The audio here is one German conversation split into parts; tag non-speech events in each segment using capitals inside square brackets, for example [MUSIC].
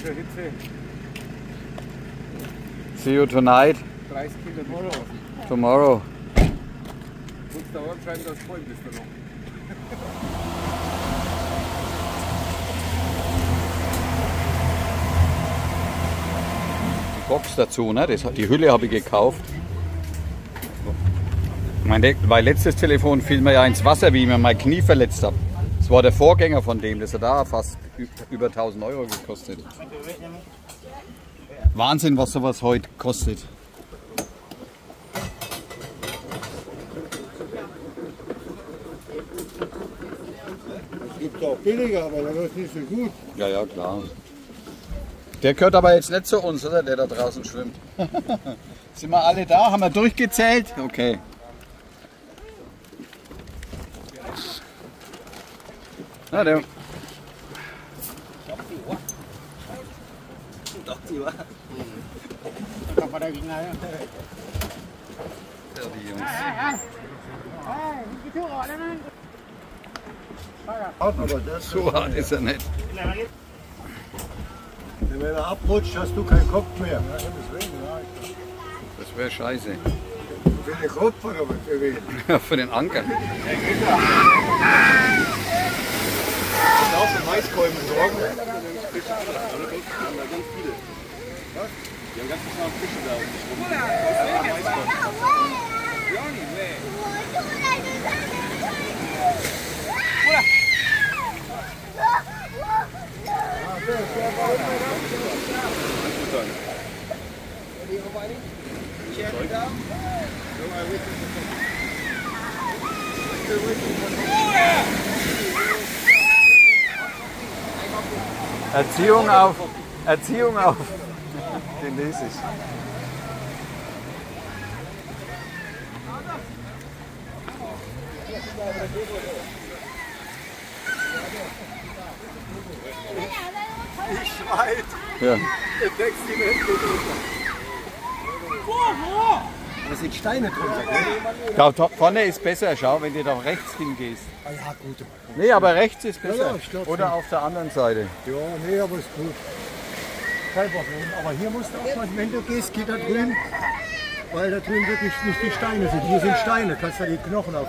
tropischer Hitze. See you tonight, 30 Kilometer. tomorrow. Muss dauern scheint das voll bist du noch. Die Box dazu, ne? Das, die Hülle habe ich gekauft. Mein, mein letztes Telefon fiel mir ja ins Wasser, wie ich mir mein Knie verletzt habe. Das war der Vorgänger von dem, das hat da fast über 1000 Euro gekostet. Wahnsinn, was sowas heute kostet. Gibt auch billiger, aber dann wird nicht so gut. Ja, ja, klar. Der gehört aber jetzt nicht zu uns, oder? Der da draußen schwimmt. [LAUGHS] Sind wir alle da? Haben wir durchgezählt? Okay. Na, der. Ja, die Jungs. Aber das, So hart ist er nicht. wenn er abrutscht, hast du keinen Kopf mehr. Das wäre scheiße. Für den Kopf oder was für wen? Ja, für den Anker. Auch für Maiskolben sorgen. Erziehung auf. Erziehung auf. Den lese ich. Ja. Da sind Steine drunter. Da, da vorne ist besser, schau, wenn du da rechts hingehst. Ah ja, gut. Nee, aber rechts ist besser. Ja, ich glaub Oder auf der anderen Seite. Ja, nee, aber ist gut. Problem. Aber hier musst du aufpassen, wenn du gehst, geh da drüben. Weil da drüben wirklich nicht die Steine sind. Hier sind Steine, kannst du die Knochen auf.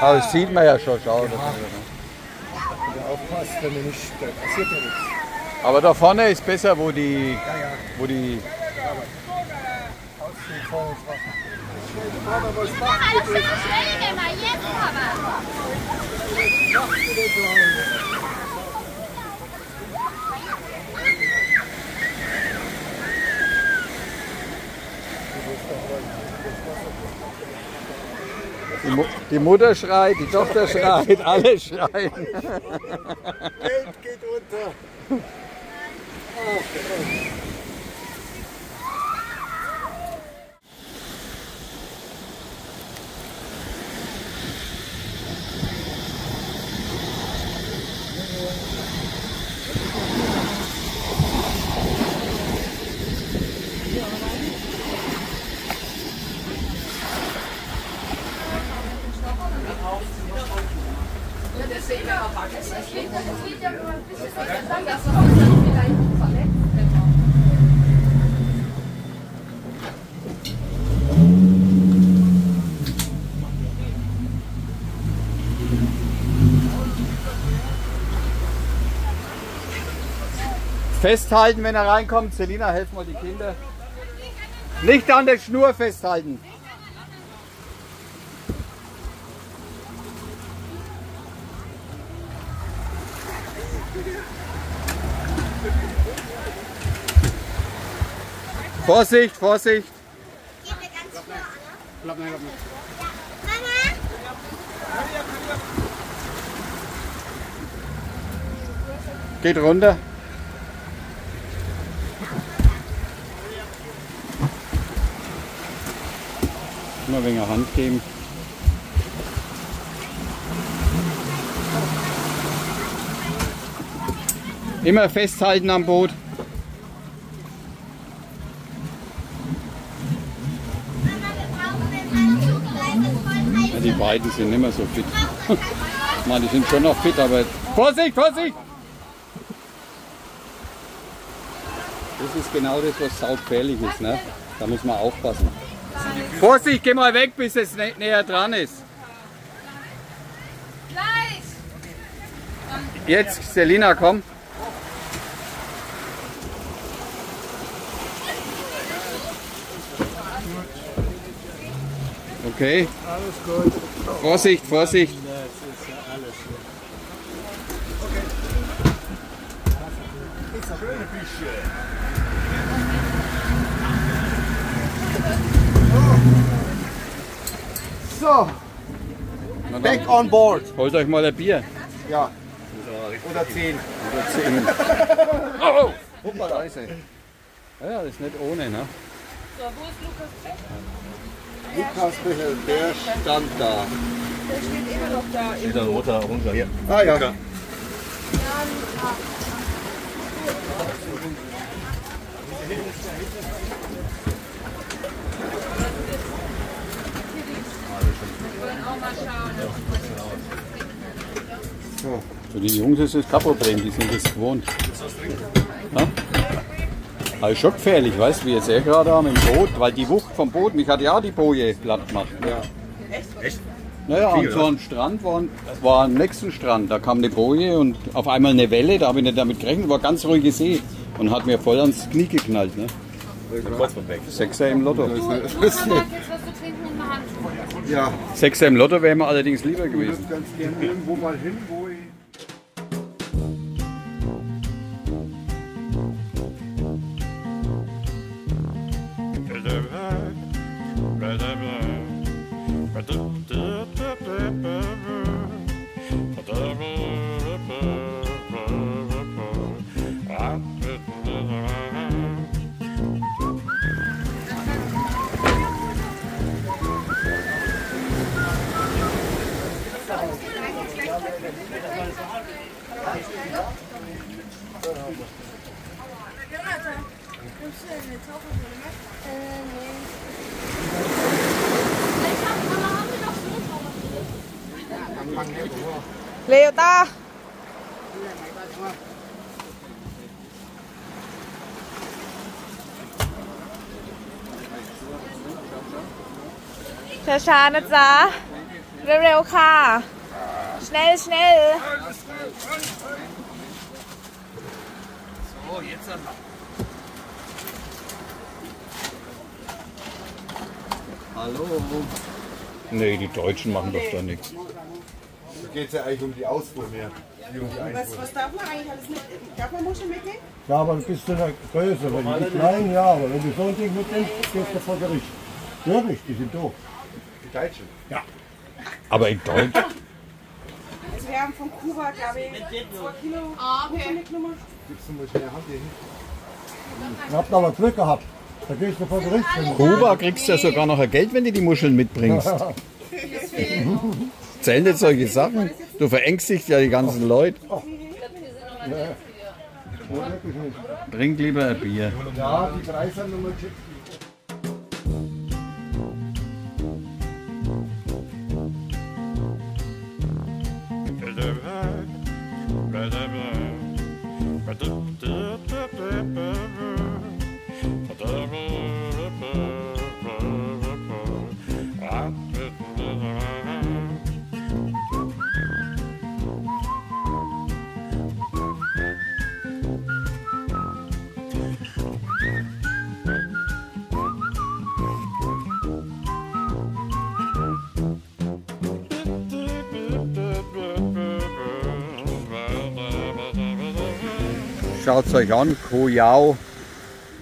Aber das sieht man ja schon, schau. Wenn du aufpasst, wenn du nicht, da passiert ja nichts. Aber da vorne ist besser, wo die, Ja, ja. wo die. Alles so schnell immer, jetzt aber. Die, Mu die Mutter schreit, die Tochter schreit, alle schreien. Geld geht unter. [LAUGHS] Festhalten, wenn er reinkommt. Selina, helf mal die Kinder. Nicht an der Schnur festhalten. Vorsicht, Vorsicht. Gehen wir ganz vor, Anna. Mama? Geht runter. Mal wegen Hand geben. Immer festhalten am Boot. Ja, die beiden sind nicht mehr so fit. Ich meine, die sind schon noch fit, aber. Vorsicht, Vorsicht! Das ist genau das, was saugefährlich ist. Ne? Da muss man aufpassen. Vorsicht, geh mal weg, bis es nä näher dran ist. Jetzt, Selina, komm. Okay. Alles gut. Vorsicht, Vorsicht. So, Na back dann, on board. holt euch mal ein Bier. Ja. Oder 10. Oder zehn. [LAUGHS] Oh, ist er. Ja, das ist nicht ohne, ne? So, wo ist Lukas Beck? Lukas Michel, der stand da. Der steht immer noch da. Steht da ein roter Hund hier. Ah ja. Ja, Lukas. Wir wollen auch mal schauen. Für die Jungs ist es Problem, die sind das gewohnt. Ja? Aber ist schon gefährlich, weißt du, wie jetzt er gerade am im Boot, weil die Wucht vom Boot, mich hat ja die Boje platt gemacht. Ja. Echt? Naja, an so einem Strand war, war am nächsten Strand, da kam eine Boje und auf einmal eine Welle, da habe ich nicht damit gerechnet, war ganz ruhige See und hat mir voll ans Knie geknallt. Ne? Sechser im Lotto. Ich und. Ja, Sechser im Lotto wäre mir allerdings lieber ich gewesen. würde ganz gerne irgendwo mal hin, wo ich. Leo ta. Schau, nicht da. Rio K. Schnell, schnell. So, jetzt aber. Hallo. Nee, die Deutschen machen doch da nichts. Da geht es ja eigentlich um die Ausfuhr mehr. Was, was darf man eigentlich alles mit? Darf man Muscheln mitnehmen? Ja, aber bis zu einer Größe. Wenn die kleinen, ja, aber wenn du so ein Ding mitnimmst, gehst du vor Gericht. Wirklich, die sind doof. Die Deutschen? Ja. Aber in Deutsch, Also wir haben von Kuba, glaube ich, zwei Kilo Muscheln mitgenommen. Gibst du mal schnell Hand hier hin? Ihr habt aber Glück gehabt. Da gehst du vor Gericht. Wenn Kuba kriegst du ja sogar noch ein Geld, wenn du die Muscheln mitbringst. [LAUGHS] Zählen jetzt solche Sachen? Du verängstigst ja die ganzen Leute. Trink lieber ein Bier. Ja, die Preisnummer checkt. Schaut es euch an, Kojau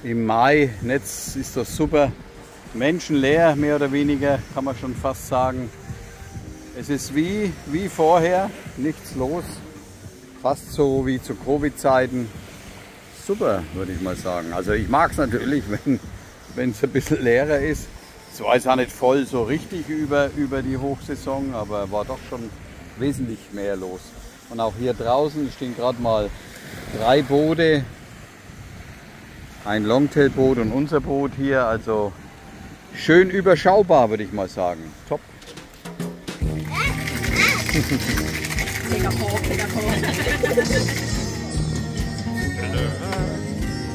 im Mai. Netz ist das super. Menschenleer, mehr oder weniger, kann man schon fast sagen. Es ist wie, wie vorher, nichts los. Fast so wie zu Covid-Zeiten. Super, würde ich mal sagen. Also ich mag es natürlich, [LAUGHS] wenn es ein bisschen leerer ist. Es war jetzt auch nicht voll so richtig über, über die Hochsaison, aber war doch schon wesentlich mehr los. Und auch hier draußen stehen gerade mal drei Boote. Ein Longtail-Boot und unser Boot hier. Also schön überschaubar, würde ich mal sagen. Top.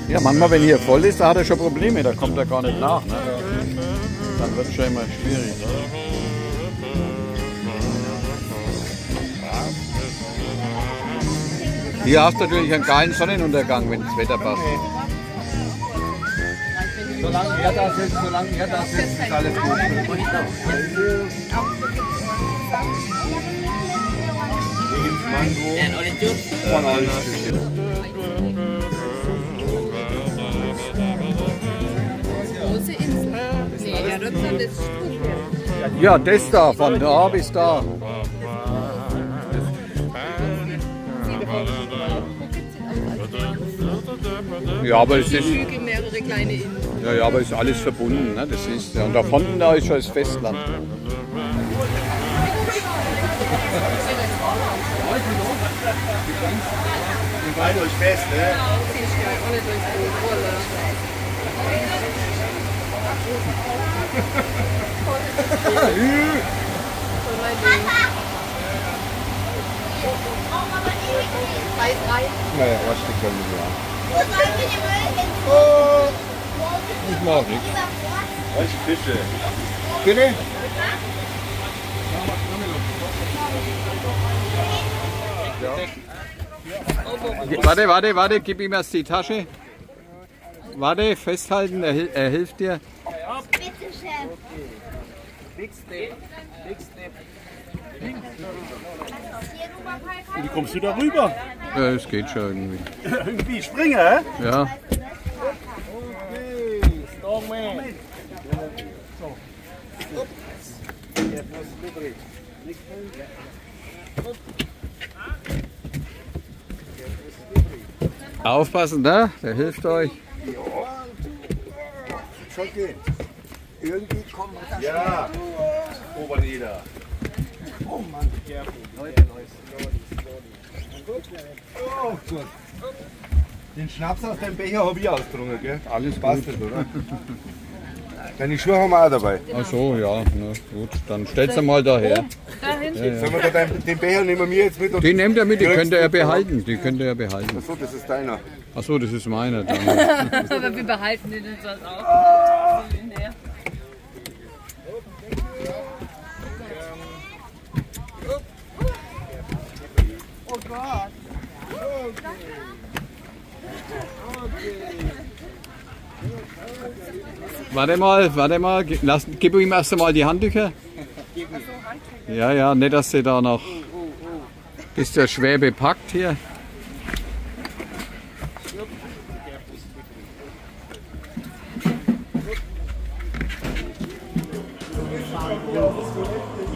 Ja, manchmal, wenn hier voll ist, da hat er schon Probleme, da kommt er gar nicht nach. Ne? Dann wird es schon immer schwierig. Hier hast du natürlich einen geilen Sonnenuntergang, wenn das Wetter passt. Solange er da sitzt, solange er da sitzt, ist alles gut. Große Insel. Nee, ja, Russland ist. Ja, das da, von da bis da. Ja, aber es ist, Flüge, mehrere kleine Inseln. ja, ja, aber ist alles verbunden. Ne? Das ist. Und da vorne da ist schon das Festland. Wir beide euch fest, ne? Drei, drei. Naja, was steckt da nicht mehr? Ich mach nichts. Euch Fische. Bitte? Warte, warte, warte, gib ihm erst die Tasche. Warte, festhalten, er, er hilft dir. Bitte, Chef. Wie kommst du da rüber? Ja, es geht schon irgendwie. [LAUGHS] Irgendwie springen, hä? Ja. Aufpassen, ne? Der hilft euch. Soll gehen. Irgendwie kommen wir da Ja. Obernieder. Oh, gut. Den Schnaps aus dem Becher habe ich ausgetrunken, gell? Alles Passt das, oder? Deine Schuhe haben wir auch dabei. Ach so, ja, na gut. Dann stell's mal daher. Sollen wir da den, den Becher nehmen wir jetzt mit? Und Den nehmt ihr mit, die könnt ihr ja behalten. Die könnt ihr ja behalten. Achso, das ist deiner. Ach so, das ist meiner. [LAUGHS] Aber wir behalten den jetzt was auch. Warte mal, warte mal. Lass, gib ihm erst einmal die Handtücher. Ja, ja, nicht, dass sie da noch. Bist ja schwer bepackt hier.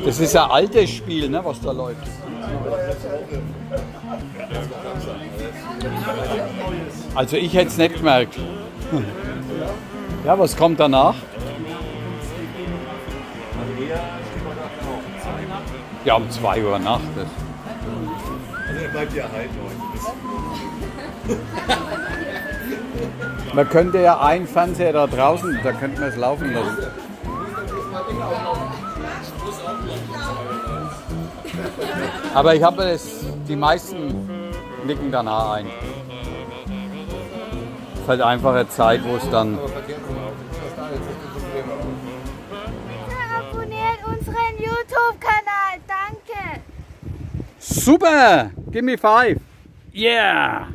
Das ist ein altes Spiel, ne, was da läuft. Also ich hätte es nicht gemerkt. Ja, was kommt danach? Ja, um 2 Uhr Nacht. Das. Also er bleibt ja halten heute. Man könnte ja einen Fernseher da draußen, da könnte man es laufen lassen. Aber ich habe das, die meisten nicken danach ein. Es ist halt einfach eine Zeit, wo es dann. Abonniert unseren YouTube-Kanal. Danke. Super! Give me five! Yeah!